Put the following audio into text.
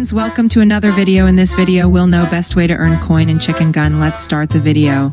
friends, welcome to another video. In this video, we'll know best way to earn coin in Chicken Gun. Let's start the video.